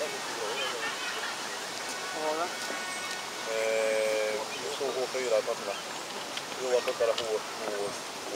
Eh, så H4 papperna. Prova att ta H2 och H8 på varje gång.